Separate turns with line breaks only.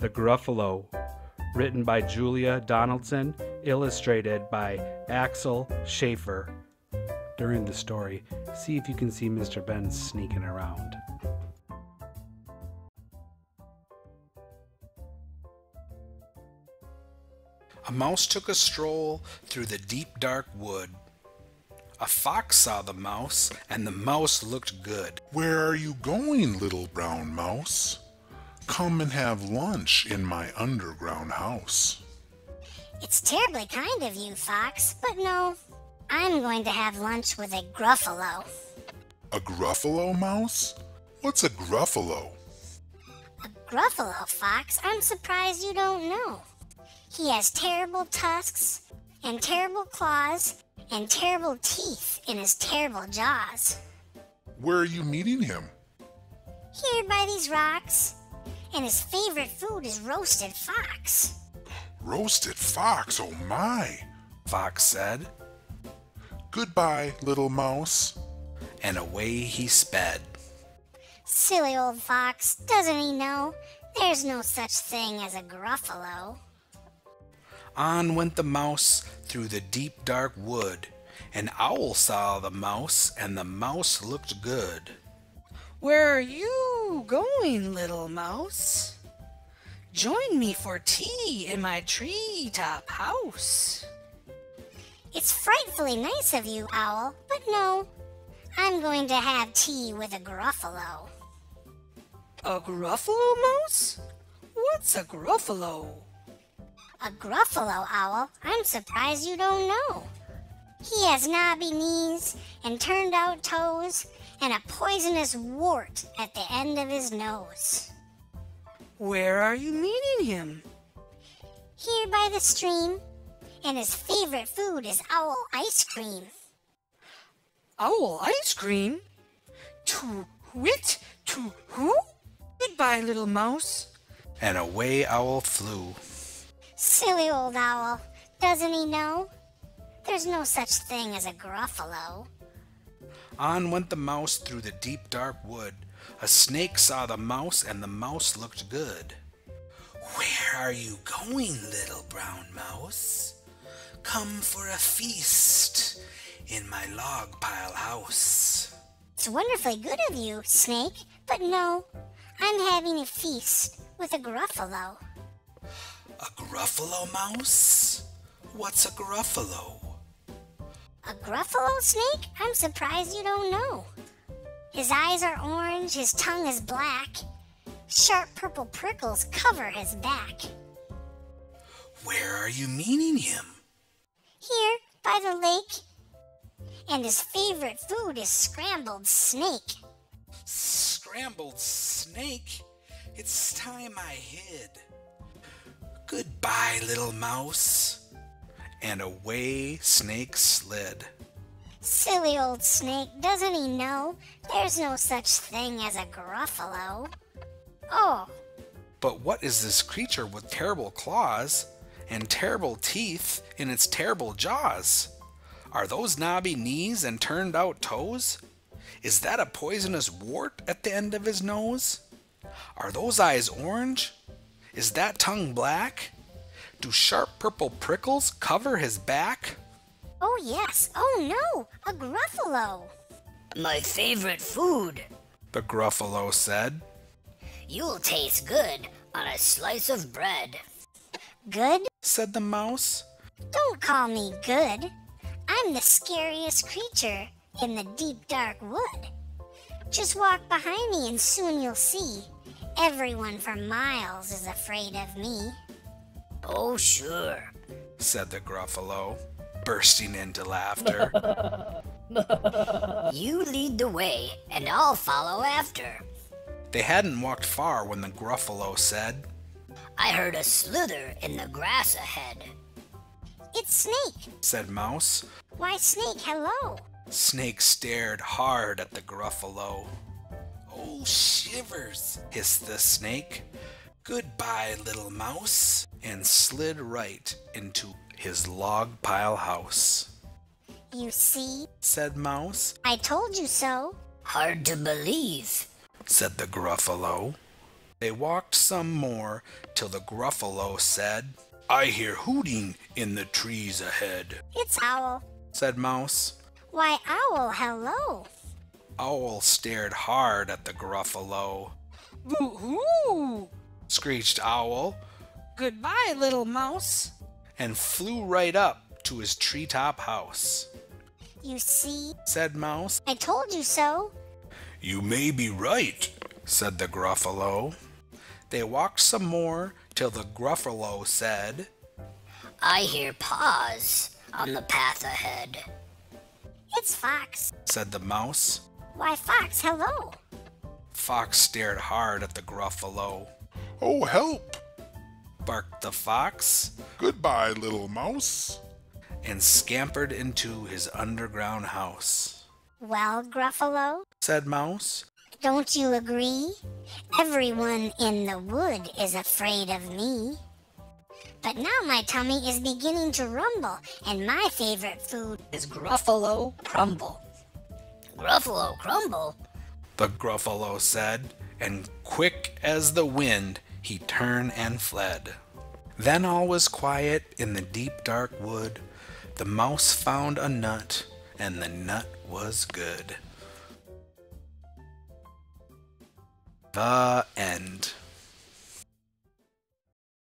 The Gruffalo, written by Julia Donaldson, illustrated by Axel Scheffler. During the story, see if you can see Mr. Ben sneaking around.
A mouse took a stroll through the deep dark wood. A fox saw the mouse, and the mouse looked good.
Where are you going, little brown mouse? Come and have lunch in my underground house.
It's terribly kind of you, Fox, but no. I'm going to have lunch with a Gruffalo.
A gruffalo mouse? What's a gruffalo?
A Gruffalo, Fox? I'm surprised you don't know. He has terrible tusks, and terrible claws, and terrible teeth in his terrible jaws.
Where are you meeting him?
Here by these rocks, and his favorite food is roasted fox.
Roasted fox, oh my!
Fox said,
Goodbye, little mouse.
and away he sped.
Silly old fox, doesn't he know? There's no such thing as a Gruffalo.
On went the mouse through the deep dark wood. An owl saw the mouse, and the mouse looked good.
Where are you going, little mouse? Join me for tea in my treetop house.
It's frightfully nice of you, Owl, but no. I'm going to have tea with a Gruffalo.
A gruffalo mouse? What's a gruffalo?
A Gruffalo, Owl? I'm surprised you don't know. He has knobby knees and turned out toes and a poisonous wart at the end of his nose.
Where are you meeting him?
Here by the stream, and his favorite food is owl ice cream.
Owl ice cream? To wit, to who? Goodbye, little mouse.
And away owl flew.
Silly old owl, doesn't he know? There's no such thing as a Gruffalo.
On went the mouse through the deep dark wood. A snake saw the mouse, and the mouse looked good. Where are you going, little brown mouse? Come for a feast in my log pile house.
It's wonderfully good of you, Snake, but no, I'm having a feast with a Gruffalo.
A gruffalo mouse? What's a gruffalo?
Gruffalo snake? I'm surprised you don't know. His eyes are orange, his tongue is black. Sharp purple prickles cover his back.
Where are you meeting him?
Here, by the lake. And his favorite food is scrambled snake.
Scrambled snake? It's time I hid. Goodbye, little mouse. And away Snake slid.
Silly old snake, doesn't he know? There's no such thing as a Gruffalo. Oh,
But what is this creature with terrible claws and terrible teeth in its terrible jaws? Are those knobby knees and turned out toes? Is that a poisonous wart at the end of his nose? Are those eyes orange? Is that tongue black? Do sharp purple prickles cover his back?
oh yes, oh no, a Gruffalo.
My favorite food.
The Gruffalo said.
You'll taste good on a slice of bread.
Good?
Said the mouse.
Don't call me good. I'm the scariest creature in the deep dark wood. Just walk behind me and soon you'll see. Everyone for miles is afraid of me.
Oh, sure.
Said the Gruffalo, bursting into laughter.
You lead the way, and I'll follow after.
They hadn't walked far when the Gruffalo said,
I heard a slither in the grass ahead.
It's Snake.
said Mouse.
Why, Snake, hello.
Snake stared hard at the Gruffalo. Oh, shivers, hissed the snake. Goodbye, little mouse, and slid right into his log pile house.
You see,
Said Mouse,
I told you so.
Hard to believe.
said the Gruffalo. They walked some more till the Gruffalo said, I hear hooting in the trees ahead,
It's Owl.
said Mouse.
Why, Owl, hello.
Owl stared hard at the Gruffalo.
Boo-hoo!
Screeched Owl
Goodbye, little mouse.
and flew right up to his treetop house.
You see,
Said Mouse.
I told you so.
You may be right, said the Gruffalo. They walked some more till the Gruffalo said,
I hear paws on the path ahead.
It's Fox.
said the Mouse.
Why, Fox, hello.
Fox stared hard at the Gruffalo.
Oh, help!
Barked the Fox
Goodbye, little mouse.
and scampered into his underground house.
Well, Gruffalo,
Said Mouse.
don't you agree? Everyone in the wood is afraid of me. But now my tummy is beginning to rumble, and my favorite food
Is Gruffalo Crumble.
Gruffalo Crumble?
The Gruffalo said, and quick as the wind he turned and fled. Then all was quiet in the deep dark wood. The mouse found a nut, and the nut was good. The end.